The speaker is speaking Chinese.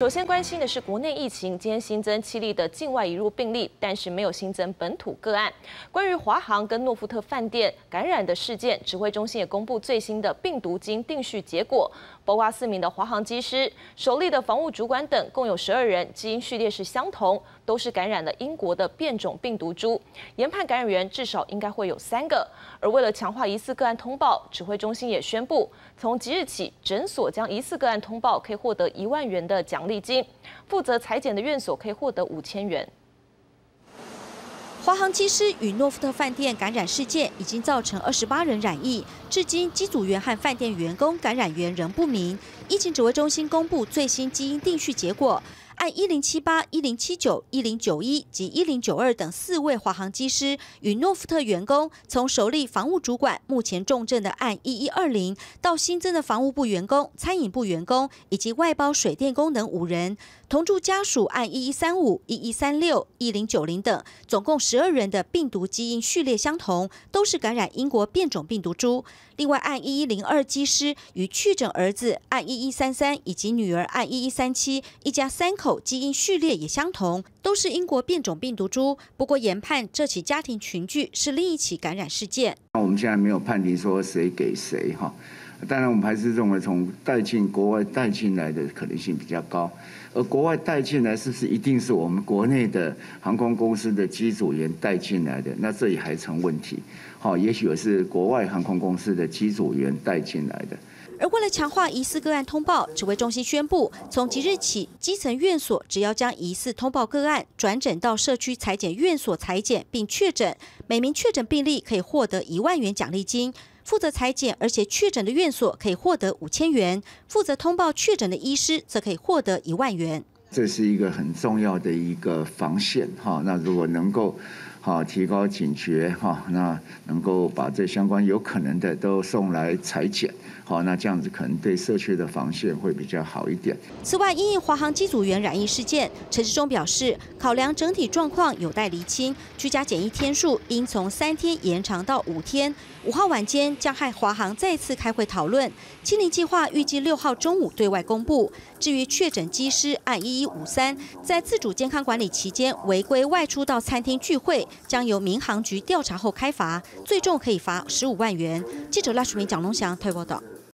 首先关心的是国内疫情，今天新增七例的境外移入病例，但是没有新增本土个案。关于华航跟诺富特饭店感染的事件，指挥中心也公布最新的病毒基因定序结果，包括四名的华航机师、首例的防务主管等，共有十二人基因序列是相同，都是感染了英国的变种病毒株，研判感染源至少应该会有三个。而为了强化疑似个案通报，指挥中心也宣布，从即日起，诊所将疑似个案通报可以获得一万元的奖。利金，负责裁剪的院所可以获得五千元。华航机师与诺富特饭店感染事件已经造成二十八人染疫，至今机组员和饭店员工感染源仍不明。疫情指挥中心公布最新基因定序结果。按一零七八、一零七九、一零九一及一零九二等四位华航机师与诺富特员工，从首例防务主管目前重症的按一一二零，到新增的防务部员工、餐饮部员工以及外包水电工等五人，同住家属按一一三五、一一三六、一零九零等，总共十二人的病毒基因序列相同，都是感染英国变种病毒株。另外按一一零二机师与确诊儿子按一一三三以及女儿按一一三七，一家三口。基因序列也相同，都是英国变种病毒株。不过研判这起家庭群聚是另一起感染事件。那我们现在没有判定说谁给谁哈，当然我们还是认为从带进国外带进来的可能性比较高。而国外带进来是不是一定是我们国内的航空公司的机组员带进来的？那这也还成问题。好，也许是国外航空公司的机组员带进来的。而为了强化疑似个案通报，指挥中心宣布，从即日起，基层院所只要将疑似通报个案转诊到社区裁剪院所裁剪并确诊，每名确诊病例可以获得一万元奖励金；负责裁剪而且确诊的院所可以获得五千元；负责通报确诊的医师则可以获得一万元。这是一个很重要的一个防线哈。那如果能够好提高警觉哈，那能够把这相关有可能的都送来裁剪。好，那这样子可能对社区的防线会比较好一点。此外，因应华航机组员染疫事件，陈志忠表示，考量整体状况有待厘清，居家检疫天数应从三天延长到五天。五号晚间将和华航再次开会讨论清零计划，预计六号中午对外公布。至于确诊机师按一一五三在自主健康管理期间违规外出到餐厅聚会，将由民航局调查后开罚，最重可以罚十五万元。记者赖淑明、蒋龙祥推报道。